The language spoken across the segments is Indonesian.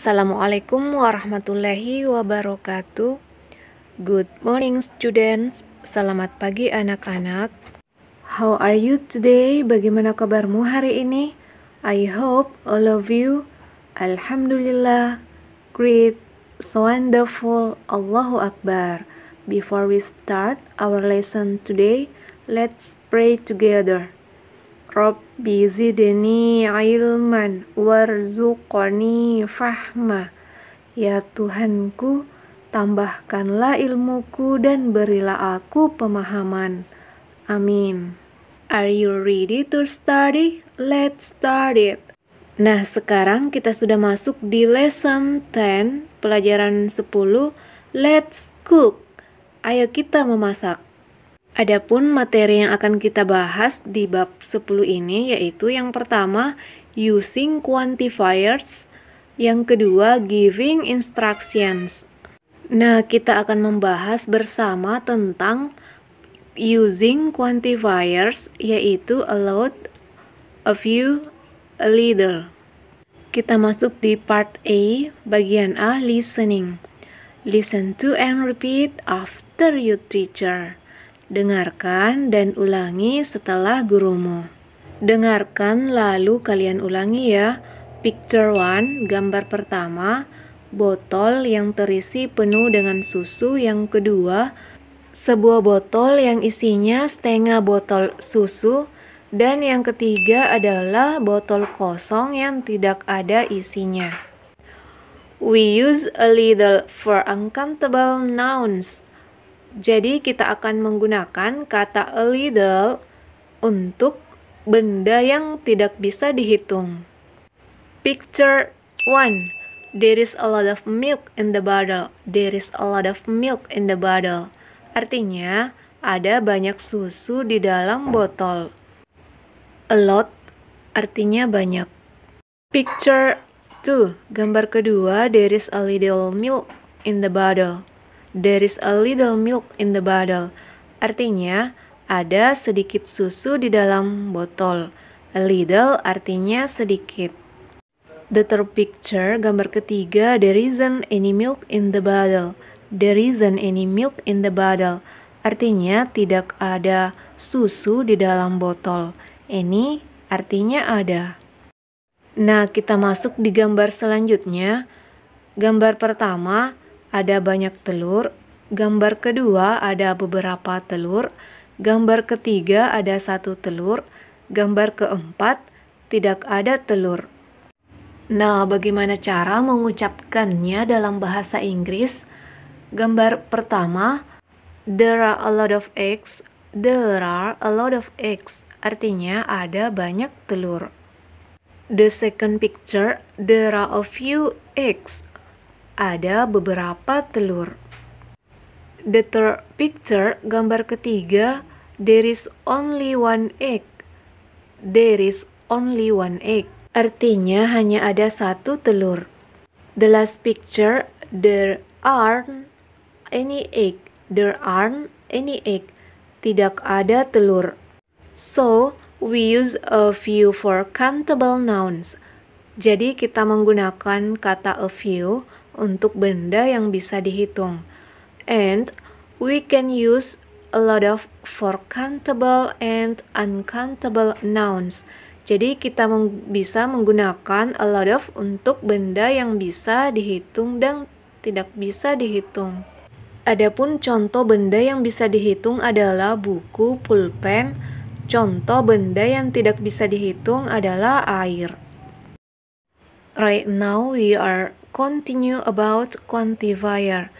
Assalamualaikum warahmatullahi wabarakatuh. Good morning students. Selamat pagi anak-anak. How are you today? Bagaimana kabarmu hari ini? I hope all of you Alhamdulillah great, so wonderful, Allahu Akbar. Before we start our lesson today, let's pray together. Rabbi zidni ilman warzuqni fahma. Ya Tuhanku, tambahkanlah ilmuku dan berilah aku pemahaman. Amin. Are you ready to study? Let's start it. Nah, sekarang kita sudah masuk di lesson 10, pelajaran 10. Let's cook. Ayo kita memasak. Adapun materi yang akan kita bahas di bab 10 ini yaitu yang pertama using quantifiers, yang kedua giving instructions. Nah, kita akan membahas bersama tentang using quantifiers yaitu a lot, a few, a little. Kita masuk di part A, bagian A listening. Listen to and repeat after your teacher. Dengarkan dan ulangi setelah gurumu. Dengarkan lalu kalian ulangi ya. Picture 1, gambar pertama, botol yang terisi penuh dengan susu. Yang kedua, sebuah botol yang isinya setengah botol susu. Dan yang ketiga adalah botol kosong yang tidak ada isinya. We use a little for uncountable nouns. Jadi kita akan menggunakan kata a little untuk benda yang tidak bisa dihitung. Picture 1. There is a lot of milk in the bottle. There is a lot of milk in the bottle. Artinya, ada banyak susu di dalam botol. A lot artinya banyak. Picture 2. Gambar kedua, there is a little milk in the bottle. There is a little milk in the bottle. Artinya, ada sedikit susu di dalam botol. A little artinya sedikit. The third picture, gambar ketiga, there isn't any milk in the bottle. There isn't any milk in the bottle. Artinya, tidak ada susu di dalam botol. Any artinya ada. Nah, kita masuk di gambar selanjutnya. Gambar pertama, ada banyak telur. Gambar kedua ada beberapa telur. Gambar ketiga ada satu telur. Gambar keempat tidak ada telur. Nah, bagaimana cara mengucapkannya dalam bahasa Inggris? Gambar pertama, there are a lot of eggs. There are a lot of eggs. Artinya ada banyak telur. The second picture, there are a few eggs ada beberapa telur. The third picture, gambar ketiga, there is only one egg. There is only one egg. Artinya hanya ada satu telur. The last picture, there aren't any egg. There aren't any egg. Tidak ada telur. So, we use a few for countable nouns. Jadi kita menggunakan kata a few untuk benda yang bisa dihitung. And we can use a lot of for countable and uncountable nouns. Jadi kita meng bisa menggunakan a lot of untuk benda yang bisa dihitung dan tidak bisa dihitung. Adapun contoh benda yang bisa dihitung adalah buku, pulpen. Contoh benda yang tidak bisa dihitung adalah air. Right now we are continue about quantifier.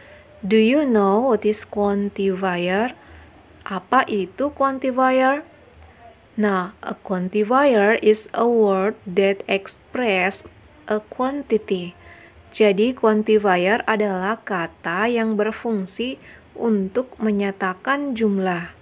Do you know what is quantifier? Apa itu quantifier? Nah, a quantifier is a word that express a quantity. Jadi, quantifier adalah kata yang berfungsi untuk menyatakan jumlah.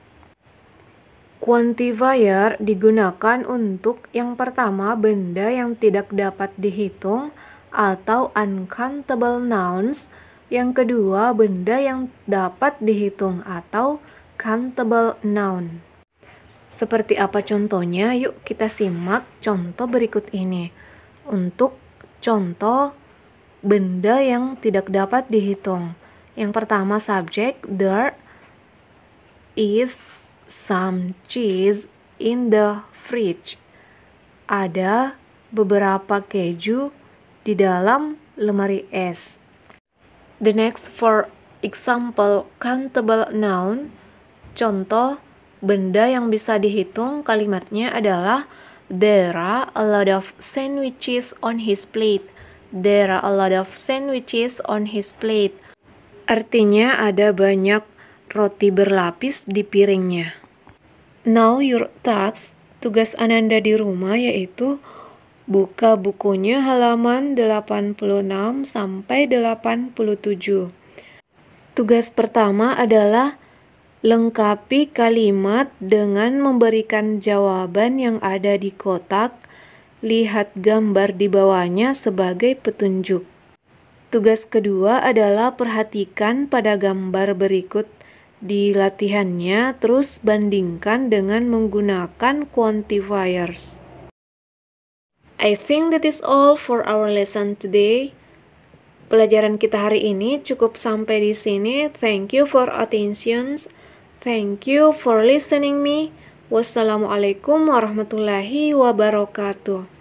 Quantifier digunakan untuk yang pertama benda yang tidak dapat dihitung atau uncountable nouns. Yang kedua benda yang dapat dihitung atau countable noun. Seperti apa contohnya? Yuk kita simak contoh berikut ini. Untuk contoh benda yang tidak dapat dihitung. Yang pertama subjek, there is some cheese in the fridge. Ada beberapa keju di dalam lemari es. The next for example countable noun. Contoh benda yang bisa dihitung kalimatnya adalah There are a lot of sandwiches on his plate. There are a lot of sandwiches on his plate. Artinya ada banyak roti berlapis di piringnya. Now your task, tugas Ananda di rumah yaitu buka bukunya halaman 86 sampai 87. Tugas pertama adalah Lengkapi kalimat dengan memberikan jawaban yang ada di kotak. Lihat gambar di bawahnya sebagai petunjuk. Tugas kedua adalah perhatikan pada gambar berikut di latihannya, terus bandingkan dengan menggunakan quantifiers. I think that is all for our lesson today. Pelajaran kita hari ini cukup sampai di sini. Thank you for attention. Thank you for listening me. Wassalamualaikum warahmatullahi wabarakatuh.